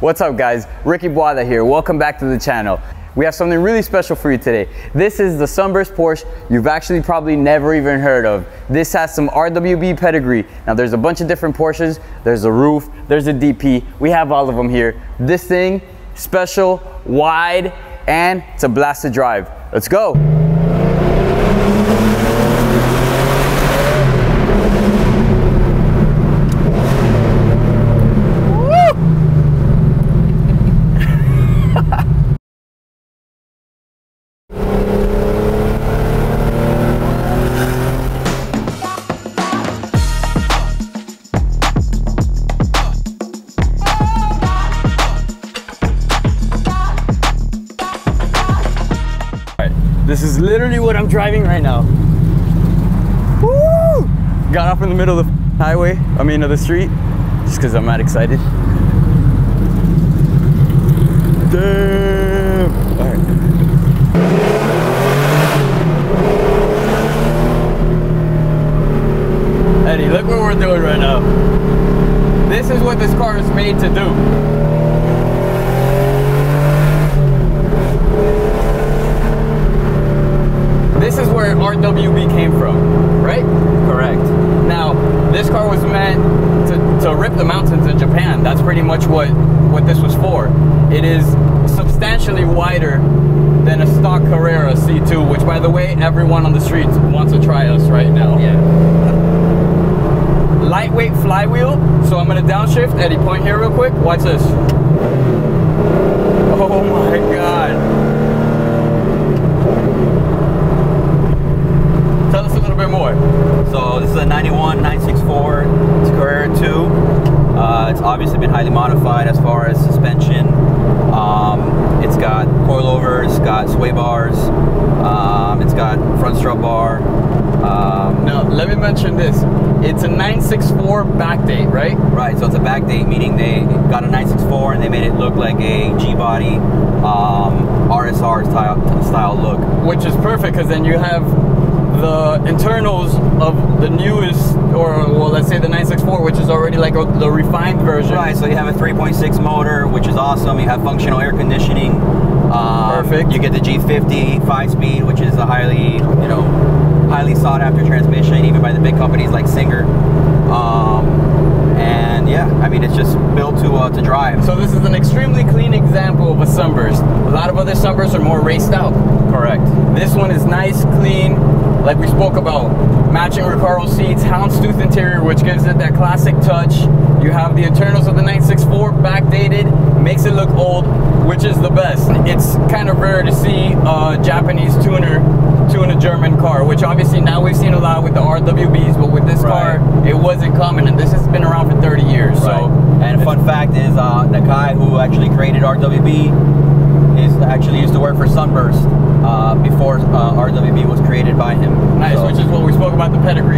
What's up guys? Ricky Boada here. Welcome back to the channel. We have something really special for you today. This is the Sunburst Porsche you've actually probably never even heard of. This has some RWB pedigree. Now there's a bunch of different Porsches. There's a RUF, there's a DP. We have all of them here. This thing, special, wide, and it's a blast to drive. Let's go. This is literally what I'm driving right now. Woo! Got off in the middle of the highway, I mean of the street, just because I'm not excited. Damn! All right. Eddie, look what we're doing right now. This is what this car is made to do. This is where RWB came from, right? Correct. Now, this car was meant to, to rip the mountains in Japan. That's pretty much what, what this was for. It is substantially wider than a stock Carrera C2, which by the way, everyone on the streets wants to try us right now. Yeah. Lightweight flywheel, so I'm gonna downshift. at Eddie, point here real quick. Watch this. Oh my God. Tell us a little bit more. So this is a 91 964. It's Carrera 2. Uh, it's obviously been highly modified as far as suspension. Um, it's got coilovers, got sway bars. Um, it's got front strut bar. Um, Now, let me mention this. It's a 964 backdate, right? Right, so it's a backdate, meaning they got a 964 and they made it look like a G-body um, RSR style, style look. Which is perfect because then you have the internals of the newest, or well, let's say the 964, which is already like a, the refined version. Right, so you have a 3.6 motor, which is awesome. You have functional air conditioning. Um, Perfect. You get the G50 five-speed, which is a highly, you know, highly sought-after transmission, even by the big companies like Singer. Um, and yeah, I mean, it's just built to uh, to drive. So this is an extremely clean example of a sunburst. A lot of other sunbursts are more raced out. correct. This one is nice, clean, like we spoke about. Matching Recaro seats, houndstooth interior, which gives it that classic touch. You have the internals of the 964 backdated, makes it look old, which is the best. It's kind of rare to see a Japanese tuner tune a German car, which obviously now we've seen a lot with the RWBs, but with this Right. car, it wasn't common, and this has been around for 30 years. So, and fun fact is, uh, the guy who actually created RWB actually used to work for Sunburst uh, before uh, RWB was created by him. nice, So- which is what we spoke about the pedigree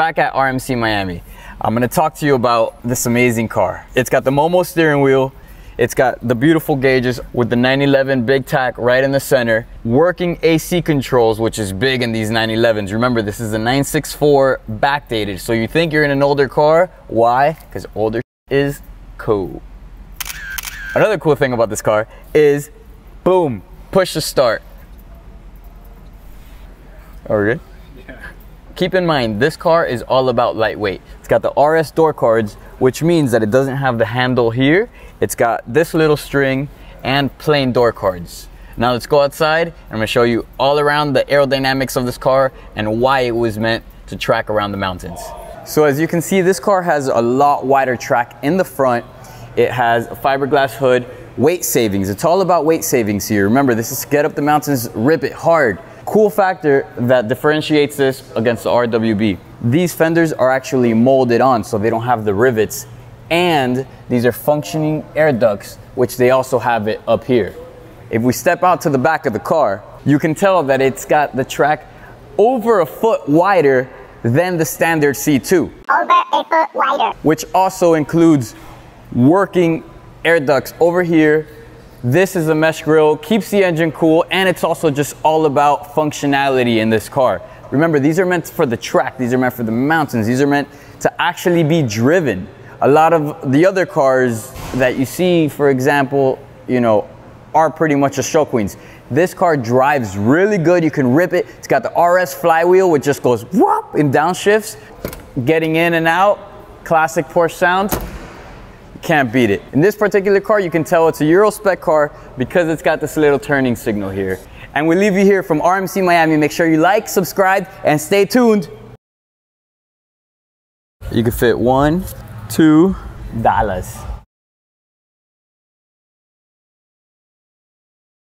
back at RMC Miami. I'm gonna talk to you about this amazing car. It's got the Momo steering wheel. It's got the beautiful gauges with the 911 big tach right in the center. Working AC controls, which is big in these 911s. Remember, this is a 964 backdated. So you think you're in an older car. Why? Because older is cool. Another cool thing about this car is, boom, push to start. Are we good? Keep in mind, this car is all about lightweight. It's got the RS door cards, which means that it doesn't have the handle here. It's got this little string and plain door cards. Now let's go outside and I'm gonna show you all around the aerodynamics of this car and why it was meant to track around the mountains. So as you can see, this car has a lot wider track in the front. It has a fiberglass hood, weight savings. It's all about weight savings here. Remember, this is get up the mountains, rip it hard. Cool factor that differentiates this against the RWB. These fenders are actually molded on, so they don't have the rivets and these are functioning air ducts, which they also have it up here. If we step out to the back of the car, you can tell that it's got the track over a foot wider than the standard C2. Over a foot wider. Which also includes working air ducts over here. This is a mesh grill, keeps the engine cool, and it's also just all about functionality in this car. Remember, these are meant for the track, these are meant for the mountains, these are meant to actually be driven. A lot of the other cars that you see, for example, you know, are pretty much a show queens. This car drives really good. You can rip it. It's got the RS flywheel, which just goes whoop in downshifts, getting in and out. Classic Porsche sound. Can't beat it. In this particular car, you can tell it's a Euro spec car because it's got this little turning signal here. And we leave you here from RMC Miami. Make sure you like, subscribe, and stay tuned. You can fit one, two dollars.